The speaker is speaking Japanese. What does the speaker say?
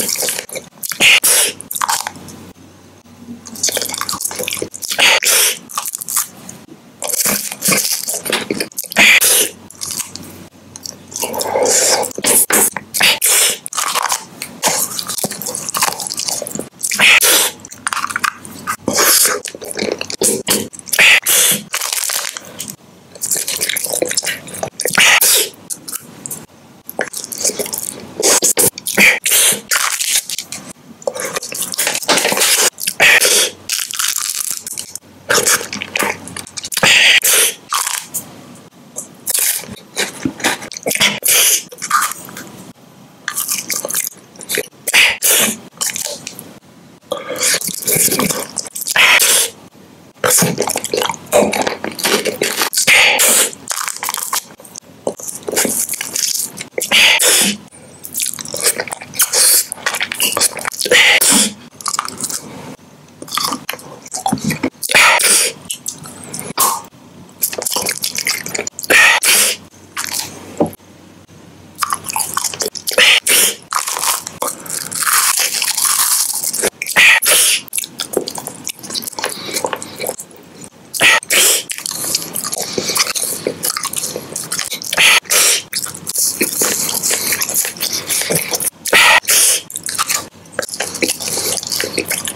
えっ?